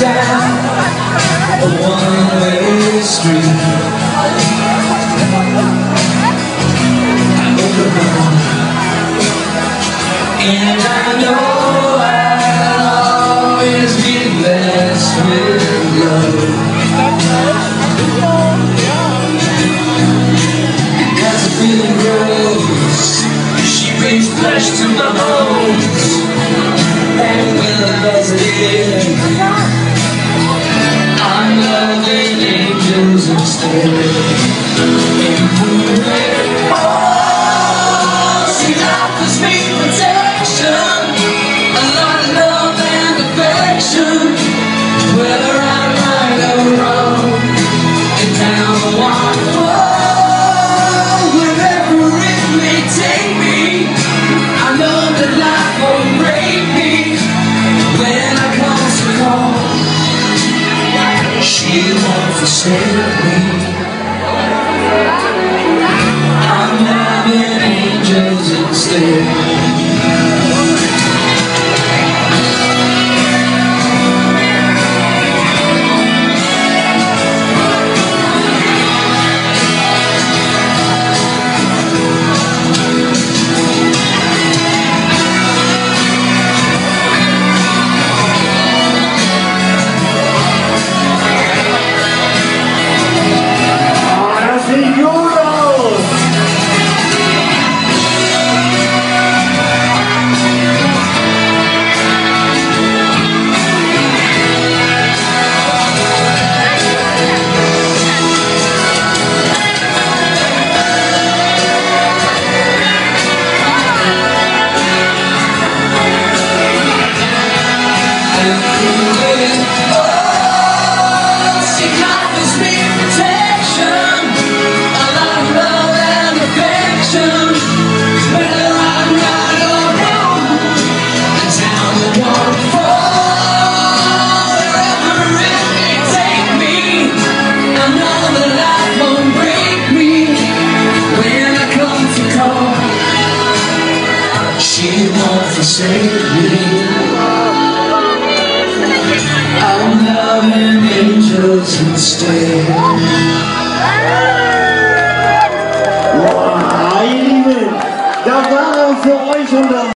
down a one-way street. And I know I'll always be blessed with love. As the feeling grows, she brings flesh to my bones. stay. save me. I'm having angels instead. not forsake me. I'm now in angels instead.